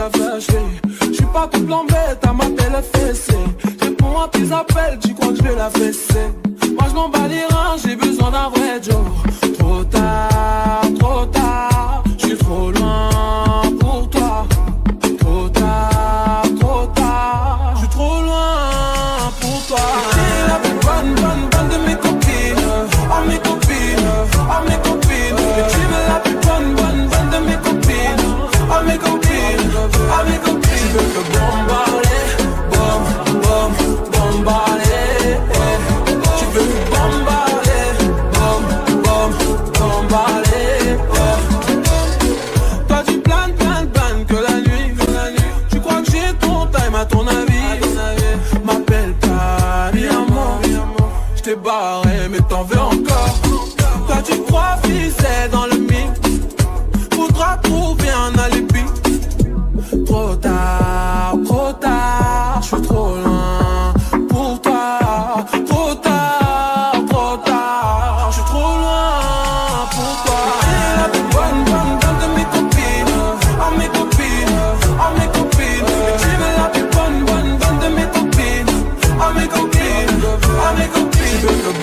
la vacherie. J'suis pas tout blanc bête à ma télé fessée. Réponds à tes appels, tu crois que je vais la fesser. Moi je m'en bats les reins, j'ai besoin d'un vrai jour. Trop tard. t'en veux encore. Toi tu crois filer dans le mix Faudra trouver un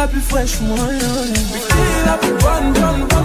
la plus fraîche, moi. Puis qui la plus.